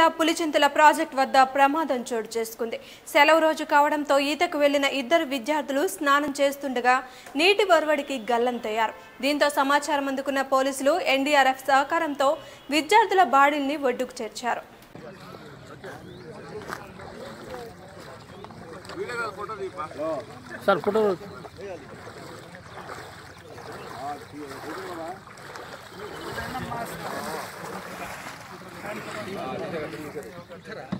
జిల్లా పులిచింతల ప్రాజెక్ట్ వద్ద ప్రమాదం చోటు చేసుకుంది. సెలవు రోజు కావడంతో ఈతకు వెళ్ళిన ఇద్దరు విద్యార్థులు స్నానం చేస్తుండగా నీటి బొరవడికి గల్లంతయ్యారు. దీంతో సమాచారం అందుకున్న పోలీసులు ఎన్డీఆర్ఎఫ్ సహకారంతో విద్యార్థుల బాడీల్ని ఒడ్డుకు చేర్చారు. Sir photo 아, 제가 들으니까 좋더라.